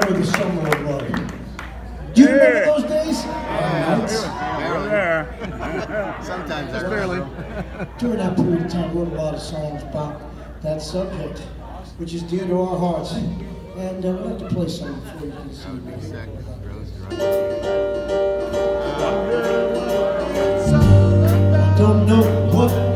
remember the summer of love. Do you remember those days? Yeah. Sometimes, I barely. During that period of time, wrote a lot of songs about that subject, which is dear to our hearts. And uh, we'd like to play some for you can see. I don't know what